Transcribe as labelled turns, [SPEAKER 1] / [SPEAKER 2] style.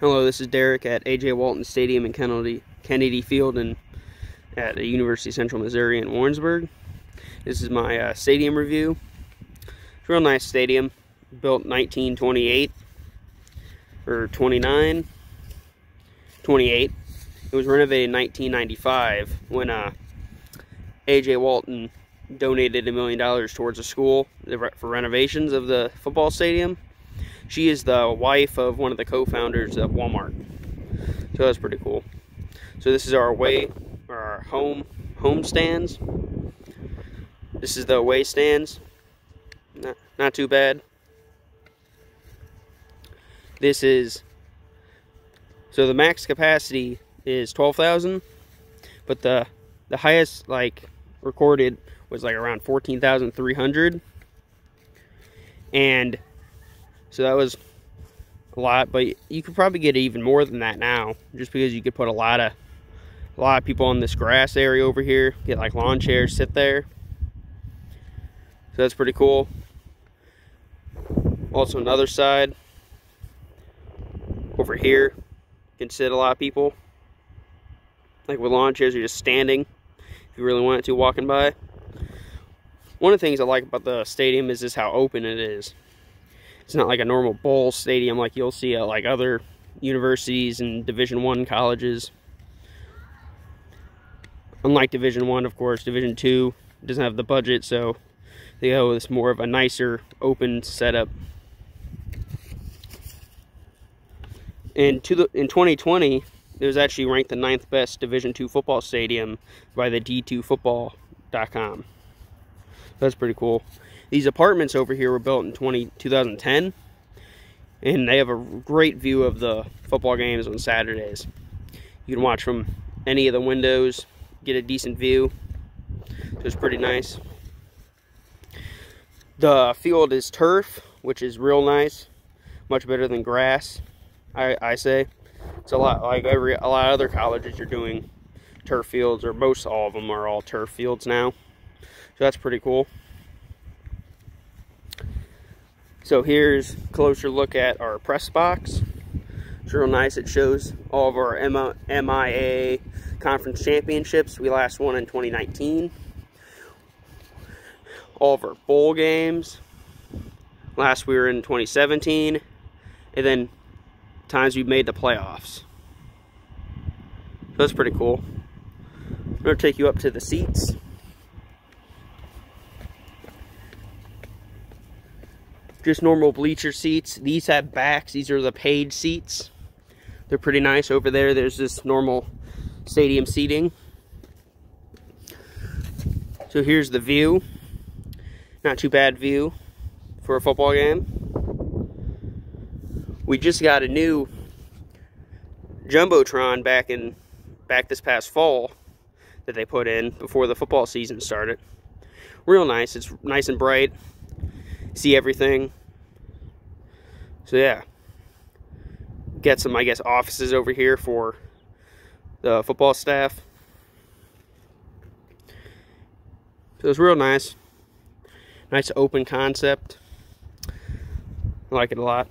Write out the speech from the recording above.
[SPEAKER 1] Hello, this is Derek at A.J. Walton Stadium in Kennedy, Kennedy Field and at the University of Central Missouri in Warrensburg. This is my uh, stadium review. It's a real nice stadium, built 1928 or 29, 28. It was renovated in 1995 when uh, A.J. Walton donated a million dollars towards a school for renovations of the football stadium. She is the wife of one of the co-founders of Walmart. So that's pretty cool. So this is our away, our home, home stands. This is the away stands. Not, not too bad. This is, so the max capacity is 12,000, but the, the highest like recorded was like around 14,300. And so that was a lot, but you could probably get even more than that now, just because you could put a lot of a lot of people on this grass area over here, get like lawn chairs, sit there. So that's pretty cool. Also another side over here can sit a lot of people. Like with lawn chairs, you're just standing if you really wanted to walking by. One of the things I like about the stadium is just how open it is. It's not like a normal bowl stadium like you'll see at like other universities and Division One colleges. Unlike Division One, of course, Division Two doesn't have the budget, so they go with more of a nicer, open setup. And to the in 2020, it was actually ranked the ninth best Division Two football stadium by the D2Football.com. That's pretty cool. These apartments over here were built in 20, 2010, and they have a great view of the football games on Saturdays. You can watch from any of the windows, get a decent view. So it's pretty nice. The field is turf, which is real nice, much better than grass. I, I say it's a lot like every a lot of other colleges you're doing turf fields, or most all of them are all turf fields now. So that's pretty cool. So here's a closer look at our press box. It's real nice. It shows all of our MIA conference championships. We last won in 2019. All of our bowl games. Last we were in 2017. And then times we've made the playoffs. So that's pretty cool. I'm going to take you up to the seats. Just normal bleacher seats. These have backs. These are the paid seats. They're pretty nice. Over there, there's this normal stadium seating. So here's the view. Not too bad view for a football game. We just got a new Jumbotron back in back this past fall that they put in before the football season started. Real nice. It's nice and bright see everything. So yeah, get some, I guess, offices over here for the football staff. So it's real nice. Nice open concept. I like it a lot.